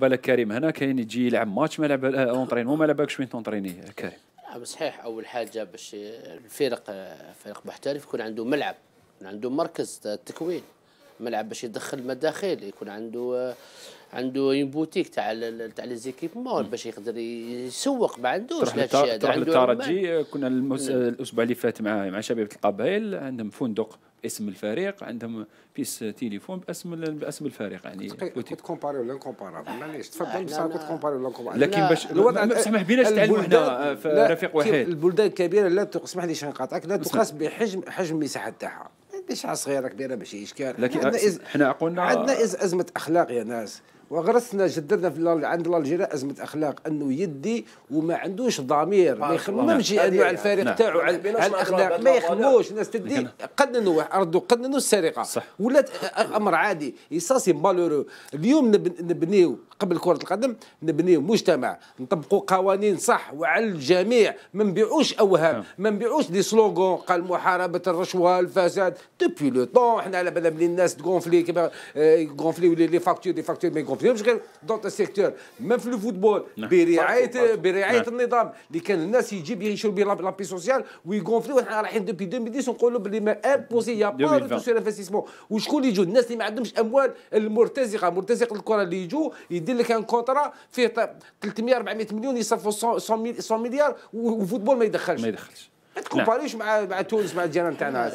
بالك كريم. هنا كاين يجي يلعب ماتش ما لعب entraînement ما لعبكش وين ت entraîner كريم. نعم صحيح أول حاجة باش الفرق فريق محترف يكون عنده ملعب يكون عنده مركز تكوين ملعب باش يدخل مداخل يكون عنده عنده une boutique تاع تاع les équipements باش يقدر يسوق ما عندوش الاشياء تروح للترجي كنا المس... الأسبوع اللي فات مع مع شباب القبائل عندهم فندق اسم الفريق عندهم بيس تليفون باسم باسم الفريق يعني كنت كومباري ولا كومبارابل معليش تفضل بصح كنت كومباري ولا كومبارابل لكن باش ما سمح بيناش تعلموا هنا في رفيق واحد. البلدان الكبيرة لا اسمح لي نقاطعك لا تقاس بحجم حجم المساحة تاعها. مساحه صغيره كبيره ماشي اشكال لكن إحنا قلنا عندنا أزمة أخلاق يا ناس. وغرسنا جددنا في عند الجيران أزمة أخلاق أنه يدي وما عندوش ضمير. ما يخممش انه على الفريق نعم. تاعو على الأخلاق. ما يخموش. الناس تدي قننوا ردوا قننوا السرقة. صح. ولات أمر عادي. ça c'est malheureux اليوم نبنيو قبل كرة القدم نبنيو مجتمع نطبقوا قوانين صح وعلى الجميع ما نبيعوش أوهام نعم. ما نبيعوش des slogans قال محاربة الرشوه الفساد depuis le temps إحنا على بالنا بلي الناس تغونفلي كيما يغونفلي لي فاكتور دي فاكتور ما يغونفليهمش غير دونت السيكتور ما في ال football. برعايه برعاية نعم. النظام اللي كان الناس يجيب يشري la paix sociale وي gonfler و إحنا رايحين depuis 2010 ونقولوا بلي ما امبوسي y a pas sur investissement وشكون اللي يجوا الناس اللي ما عندهمش أموال المرتزقة مرتزق الكرة اللي يجوا يدير لك un contrat فيه 300 400 مليون يصرفوا 100 مليار و football ما يدخلش. ما يدخلش. ما ت comparer ش مع مع تونس مع الجيران تاعنا.